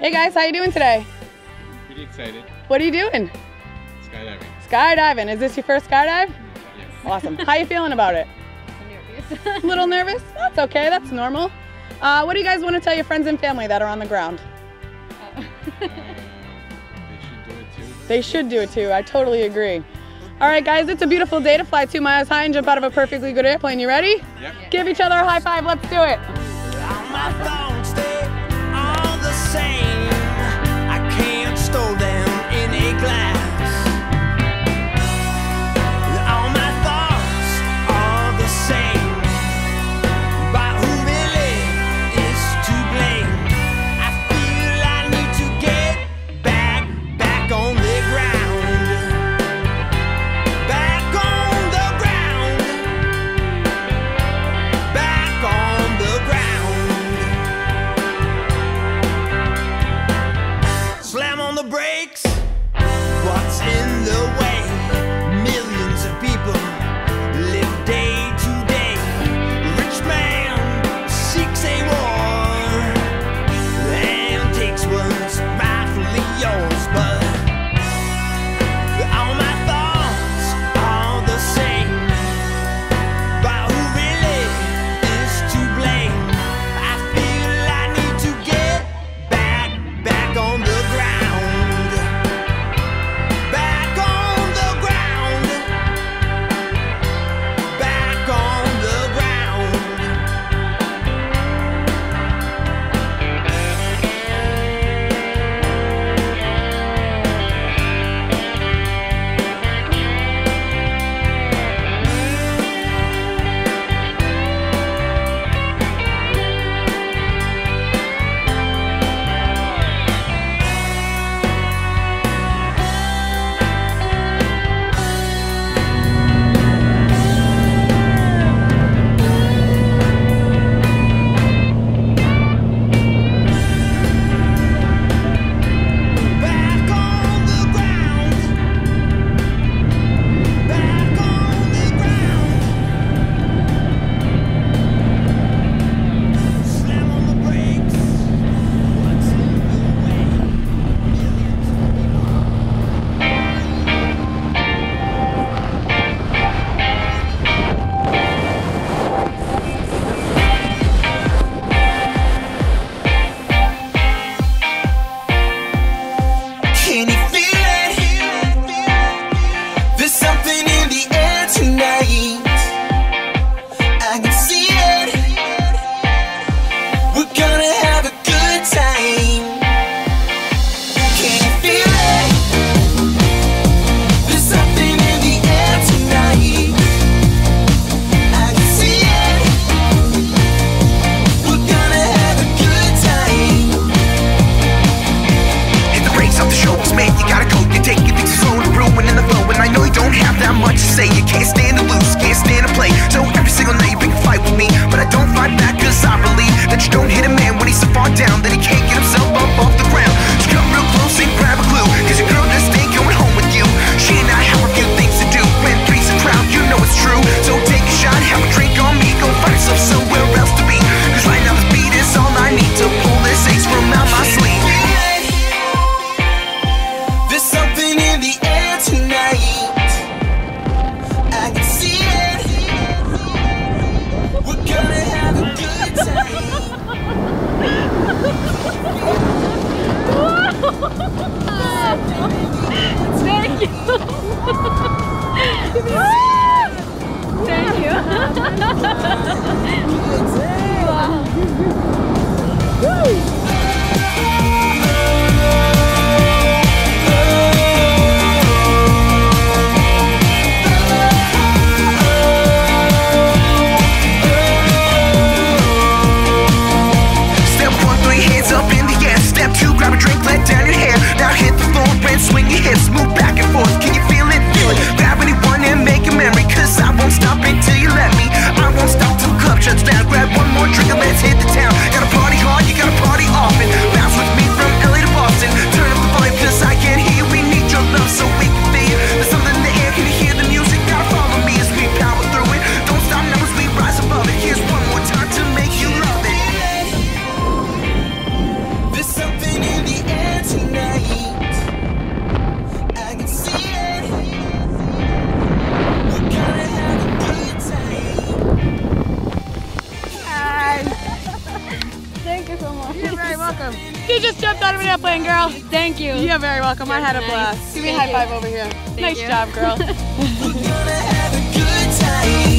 Hey guys, how you doing today? Pretty excited. What are you doing? Skydiving. Skydiving. Is this your first skydive? Yes. Awesome. How you feeling about it? Nervous. A little nervous? That's okay. That's normal. Uh, what do you guys want to tell your friends and family that are on the ground? Uh, they should do it too. They should do it too. I totally agree. All right, guys, it's a beautiful day to fly two miles high and jump out of a perfectly good airplane. You ready? Yep. Give each other a high five. Let's do it. till you let me. I won't stop till the club shuts down. Grab one more drink and let's hit the town. Gotta party hard, you gotta party often. Bounce with me from LA to Boston. Turn up the volume cause I can't hear. We need your love so we can. playing, girl. Thank you. You're very welcome. You're I had nice. a blast. Give me a high you. five over here. Thank nice you. job, girl. We're gonna have a good time.